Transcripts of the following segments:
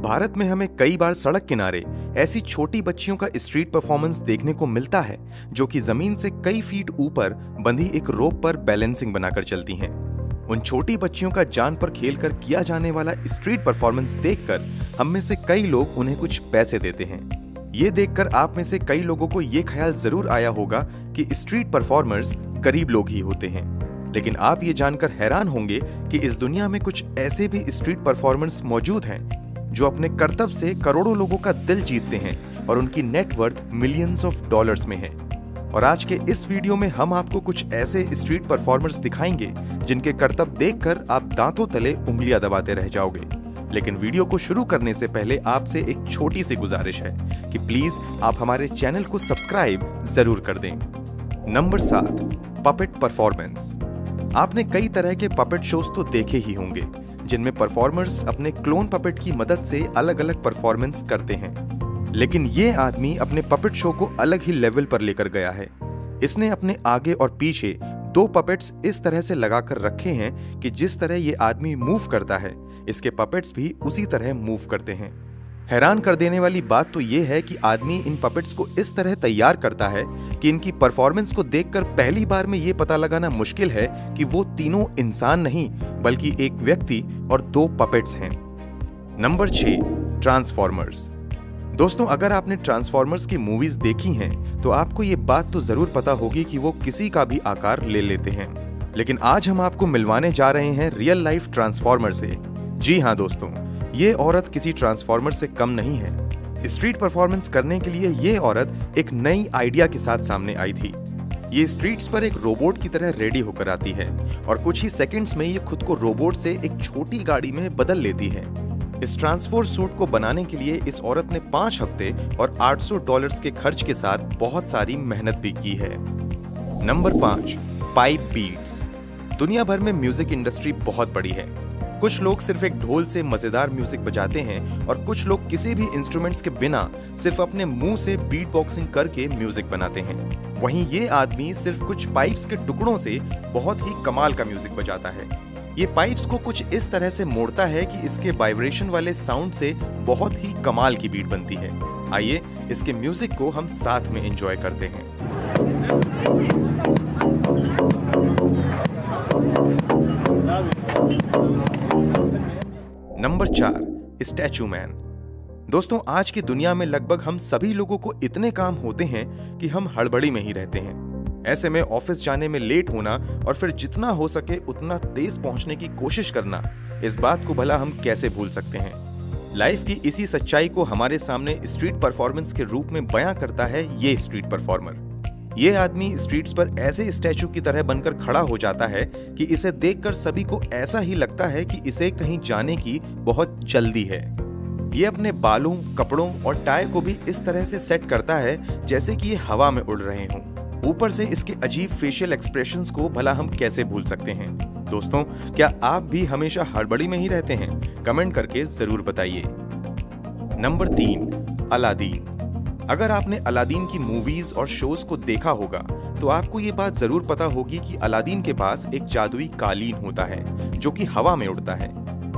भारत में हमें कई बार सड़क किनारे ऐसी छोटी बच्चियों का स्ट्रीट परफॉर्मेंस देखने को मिलता है, जो कि ज़मीन से कई फीट ऊपर बंधी एक रोप पर बैलेंसिंग बनाकर चलती हैं। उन छोटी बच्चियों का जान पर खेलकर किया जाने वाला स्ट्रीट परफॉर्मेंस देखकर हम में से कई लोग उन्हें कुछ पैसे देते हैं। ये देखकर आप में से कई लोगों को ये ख्याल ज़रूर आया होगा कि स्ट्रीट परफॉर्मर्स गरीब लोग ही होते हैं। लेकिन आप ये जानकर हैरान होंगे कि इस दुनिया में कुछ ऐसे भी स्ट्रीट परफॉर्मर्स मौजूद हैं जो अपने कर्तव्य से करोड़ों लोगों का दिल जीतते हैं और उनकी नेटवर्थ मिलियंस ऑफ़ डॉलर्स में है। और आज के इस वीडियो में हम आपको कुछ ऐसे स्ट्रीट परफॉर्मर्स दिखाएँगे, जिनके कर्तव्य देखकर आप दांतों तले उंगलियाँ दबाते रह जाओगे। लेकिन वीडियो को शुरू करने से पहले आपसे एक छोटी सी गुजारिश है कि प्लीज़ आप हमारे चैनल को सब्सक्राइब ज़रूर कर दें। नंबर सात पपेट परफॉर्मेंस आपने कई तरह के पपेट शोज़ तो देखे ही होंगे जिनमें परफॉर्मर्स अपने क्लोन पपेट की मदद से अलग अलग परफॉर्मेंस करते हैं। लेकिन ये आदमी अपने पपेट शो को अलग ही लेवल पर लेकर गया है। इसने अपने आगे और पीछे दो पपेट्स इस तरह से लगाकर रखे हैं कि जिस तरह ये आदमी मूव करता है, इसके पपेट्स भी उसी तरह मूव करते हैं। हैरान कर देने वाली बात तो ये है कि आदमी इन पपेट्स को इस तरह तैयार करता है कि इनकी परफॉर्मेंस को देखकर पहली बार में ये पता लगाना मुश्किल है कि वो तीनों इंसान नहीं, बल्कि एक व्यक्ति और दो पपेट्स हैं। नंबर छ ट्रांसफॉर्मर्स दोस्तों, अगर आपने ट्रांसफॉर्मर्स की मूवीज़ देखी हैं तो आपको ये बात तो ज़रूर पता होगी कि वो किसी का भी आकार ले लेते हैं। लेकिन आज हम आपको मिलवाने जा रहे हैं रियल लाइफ ट्रांसफॉर्मर से। जी हाँ दोस्तों। ये औरत किसी ट्रांसफॉर्मर से कम नहीं है। स्ट्रीट परफॉर्मेंस करने के लिए ये औरत एक नई आइडिया के साथ सामने आई थी। ये स्ट्रीट्स पर एक रोबोट की तरह रेडी होकर आती है और कुछ ही सेकंड्स में ये खुद को रोबोट से एक छोटी गाड़ी में बदल लेती है। इस ट्रांसफोर सूट को बनाने के लिए इस औरत ने पाँच हफ़्ते और 800 डॉलर्स के खर्च के साथ बहुत सारी मेहनत भी की है। नंबर पाँच पाइप बीट्स दुनिया भर में म्यूज़िक इंडस्ट्री बहुत बड़ी है। कुछ लोग सिर्फ़ एक ढोल से मज़ेदार म्यूज़िक बजाते हैं और कुछ लोग किसी भी इंस्ट्रूमेंट्स के बिना सिर्फ़ अपने मुँह से बीट बॉक्सिंग करके म्यूज़िक बनाते हैं। वहीं ये आदमी सिर्फ़ कुछ पाइप्स के टुकड़ों से बहुत ही कमाल का म्यूज़िक बजाता है। ये पाइप्स को कुछ इस तरह से मोड़ता है कि इसके वाइब्रेशन वाले साउंड से बहुत ही कमाल की बीट बनती है। आइए, इसके म्यूज़िक को हम साथ में एंजॉय करते हैं। नंबर चार, स्टैचू मैन। दोस्तों, आज की दुनिया में लगभग हम सभी लोगों को इतने काम होते हैं कि हम हड़बड़ी में ही रहते हैं। ऐसे में ऑफ़िस जाने में लेट होना और फिर जितना हो सके उतना तेज पहुँचने की कोशिश करना, इस बात को भला हम कैसे भूल सकते हैं? लाइफ की इसी सच्चाई को हमारे सामने स्ट्रीट परफॉर्मेंस के रूप में बयां करता है ये स्ट्रीट परफॉर्मर। ये आदमी स्ट्रीट्स पर ऐसे स्टैचू की तरह बनकर खड़ा हो जाता है कि इसे देखकर सभी को ऐसा ही लगता है कि इसे कहीं जाने की बहुत जल्दी है। ये अपने बालों, कपड़ों और टाई को भी इस तरह से सेट करता है जैसे कि ये हवा में उड़ रहे हों। ऊपर से इसके अजीब फेशियल एक्सप्रेशंस को भला हम कैसे भूल सकते हैं? दोस्तों, क्या आप भी हमेशा हड़बड़ी में ही रहते हैं? कमेंट करके ज़रूर बताइए। नंबर तीन, अलादीन। अगर आपने अलादीन की मूवीज़ और शोज़ को देखा होगा तो आपको ये बात ज़रूर पता होगी कि अलादीन के पास एक जादुई कालीन होता है, जो कि हवा में उड़ता है।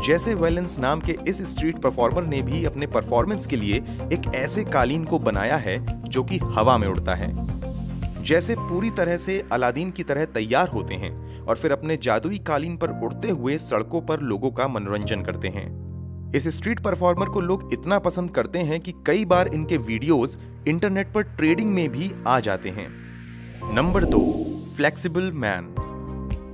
जैसे वेलेंस नाम के इस स्ट्रीट परफॉर्मर ने भी अपने परफॉर्मेंस के लिए एक ऐसे कालीन को बनाया है, जो कि हवा में उड़ता है। जैसे पूरी तरह से अलादीन की तरह तैयार होते हैं, और फिर अपने जादुई कालीन पर उड़ते हुए सड़कों पर लोगों का मनोरंजन करते हैं। इस स्ट्रीट परफॉर्मर को लोग इतना पसंद करते हैं कि कई बार इनके वीडियोस इंटरनेट पर ट्रेडिंग में भी आ जाते हैं। नंबर दो, फ्लेक्सिबल मैन।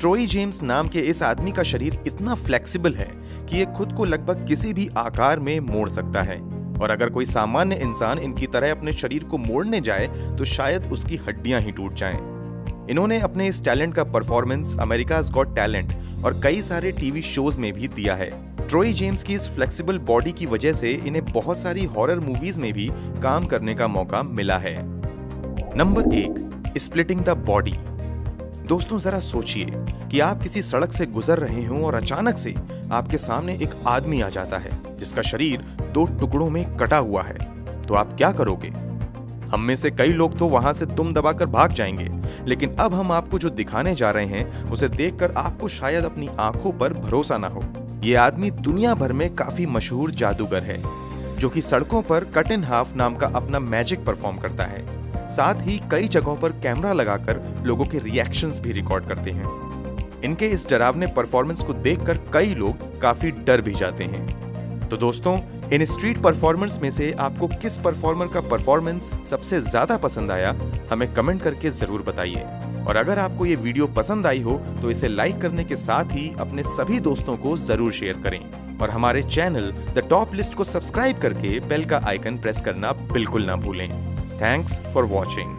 ट्रोई जेम्स नाम के इस आदमी का शरीर इतना फ्लेक्सिबल है कि ये खुद को लगभग किसी भी आकार में मोड़ सकता है। और अगर कोई सामान्य इंसान इनकी तरह अपने शरीर को मोड़ने जाए तो शायद उसकी हड्डियाँ ही टूट जाएँ। इन्होंने अपने इस टैलेंट का परफॉर्मेंस अमेरिका गॉट टैलेंट और कई सारे टीवी शोज़ में भी दिया है। ट्रोई जेम्स की इस फ्लेक्सिबल बॉडी की वजह से इन्हें बहुत सारी हॉरर मूवीज़ में भी काम करने का मौका मिला है। नंबर एक, स्प्लिटिंग द बॉडी। दोस्तों, जरा सोचिए कि आप किसी सड़क से गुजर रहे हो और अचानक से आपके सामने एक आदमी आ जाता है, जिसका शरीर दो टुकड़ों में कटा हुआ है। तो आप क्या करोगे? हम में से कई लोग तो वहाँ से तुम दबाकर भाग जाएँगे, लेकिन अब हम आपको जो दिखाने जा रहे हैं, उसे देखकर आपको शायद अपनी आँखों पर भरोसा ना हो। ये आदमी दुनिया भर में काफ़ी मशहूर जादूगर है, जो कि सड़कों पर कट इन हाफ़ नाम का अपना मैजिक परफॉर्म करता है। साथ ही कई जगहों पर कैमरा लगाकर लोगों के रिएक्शंस भी रिकॉर्ड करते हैं। इनके इस डरावने परफॉर्मेंस को देखकर कई लोग काफ़ी डर भी जाते हैं। तो दोस्तों, इन स्ट्रीट परफॉर्मेंस में से आपको किस परफॉर्मर का परफॉर्मेंस सबसे ज़्यादा पसंद आया, हमें कमेंट करके ज़रूर बताइए। और अगर आपको ये वीडियो पसंद आई हो तो इसे लाइक करने के साथ ही अपने सभी दोस्तों को ज़रूर शेयर करें। और हमारे चैनल द टॉप लिस्ट को सब्सक्राइब करके बेल का आइकन प्रेस करना बिल्कुल ना भूलें। Thanks for watching